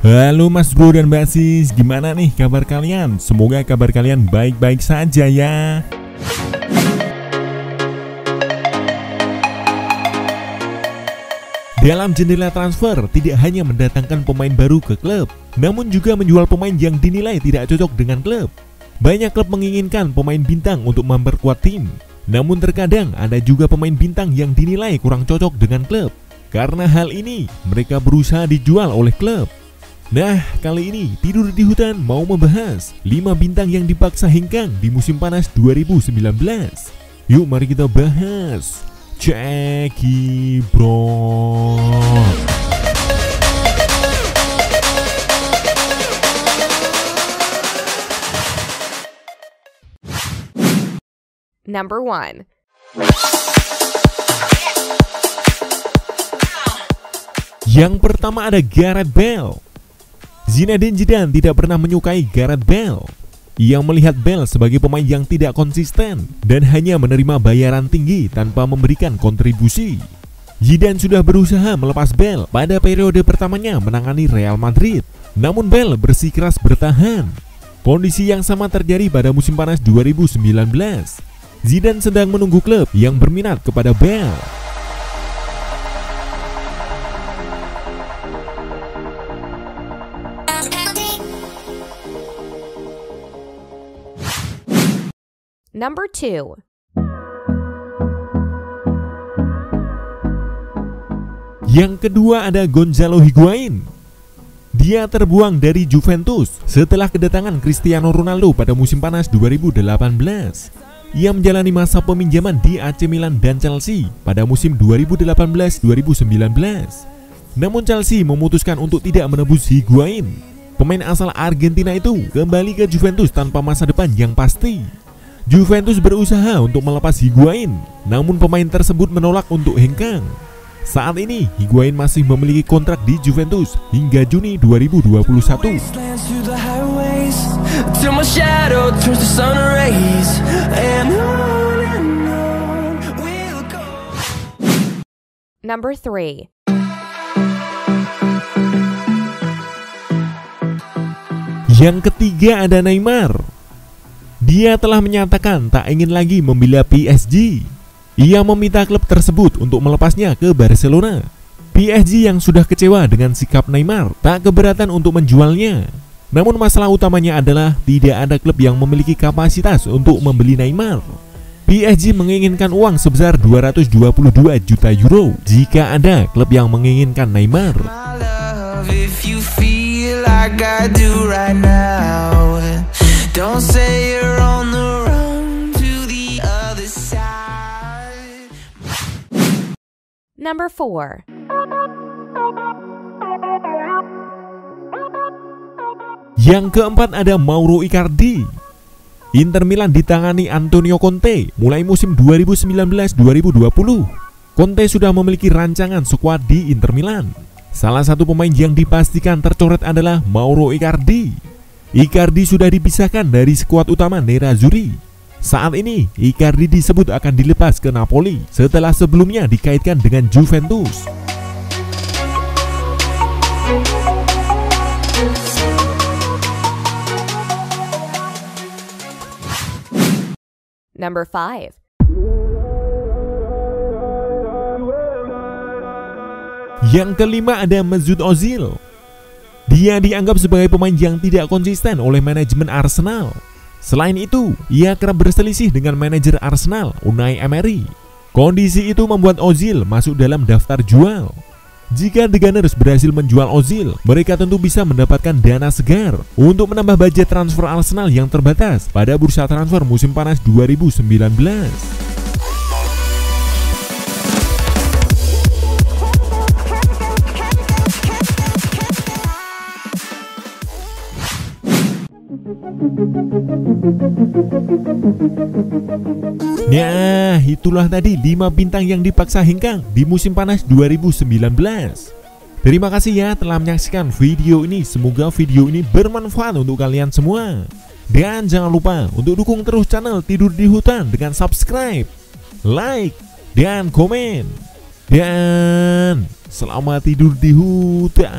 Halo Mas Bro dan Mbak Sis, gimana nih kabar kalian? Semoga kabar kalian baik-baik saja ya. Dalam jendela transfer tidak hanya mendatangkan pemain baru ke klub, namun juga menjual pemain yang dinilai tidak cocok dengan klub. Banyak klub menginginkan pemain bintang untuk memperkuat tim, namun terkadang ada juga pemain bintang yang dinilai kurang cocok dengan klub. Karena hal ini, mereka berusaha dijual oleh klub. Nah, kali ini Tidur di Hutan mau membahas 5 bintang yang dipaksa hengkang di musim panas 2019. Yuk mari kita bahas. Ceki Bro. Number 1. Yang pertama ada Gareth Bale. Zinedine Zidane tidak pernah menyukai Gareth Bale. Ia melihat Bale sebagai pemain yang tidak konsisten dan hanya menerima bayaran tinggi tanpa memberikan kontribusi. Zidane sudah berusaha melepas Bale pada periode pertamanya menangani Real Madrid. Namun Bale bersikeras bertahan. Kondisi yang sama terjadi pada musim panas 2019. Zidane sedang menunggu klub yang berminat kepada Bale. Number 2. Yang kedua ada Gonzalo Higuain. Dia terbuang dari Juventus setelah kedatangan Cristiano Ronaldo pada musim panas 2018. Ia menjalani masa peminjaman di AC Milan dan Chelsea pada musim 2018-2019. Namun Chelsea memutuskan untuk tidak menebus Higuain. Pemain asal Argentina itu kembali ke Juventus tanpa masa depan yang pasti. Juventus berusaha untuk melepas Higuain, namun pemain tersebut menolak untuk hengkang. Saat ini, Higuain masih memiliki kontrak di Juventus hingga Juni 2021. Wastelands through the highways till my shadow turns to sun rays and on and on we'll go. Number 3. Yang ketiga ada Neymar. Dia telah menyatakan tak ingin lagi membela PSG. Ia meminta klub tersebut untuk melepasnya ke Barcelona. PSG yang sudah kecewa dengan sikap Neymar tak keberatan untuk menjualnya. Namun masalah utamanya adalah tidak ada klub yang memiliki kapasitas untuk membeli Neymar. PSG menginginkan uang sebesar 222 juta euro jika ada klub yang menginginkan Neymar. Don't say Number 4. Yang keempat ada Mauro Icardi. Inter Milan ditangani Antonio Conte mulai musim 2019-2020. Conte sudah memiliki rancangan skuad di Inter Milan. Salah satu pemain yang dipastikan tercoret adalah Mauro Icardi. Icardi sudah dipisahkan dari skuad utama Nerazzurri. Saat ini, Icardi disebut akan dilepas ke Napoli setelah sebelumnya dikaitkan dengan Juventus. Number 5. Yang kelima ada Mesut Ozil. Dia dianggap sebagai pemain yang tidak konsisten oleh manajemen Arsenal. Selain itu, ia kerap berselisih dengan manajer Arsenal, Unai Emery. Kondisi itu membuat Ozil masuk dalam daftar jual. Jika The Gunners berhasil menjual Ozil, mereka tentu bisa mendapatkan dana segar untuk menambah budget transfer Arsenal yang terbatas pada bursa transfer musim panas 2019. Nah, itulah tadi 5 bintang yang dipaksa hengkang di musim panas 2019. Terima kasih ya telah menyaksikan video ini. Semoga video ini bermanfaat untuk kalian semua. Dan jangan lupa untuk dukung terus channel Tidur di Hutan dengan subscribe, like, dan komen. Dan selamat tidur di hutan.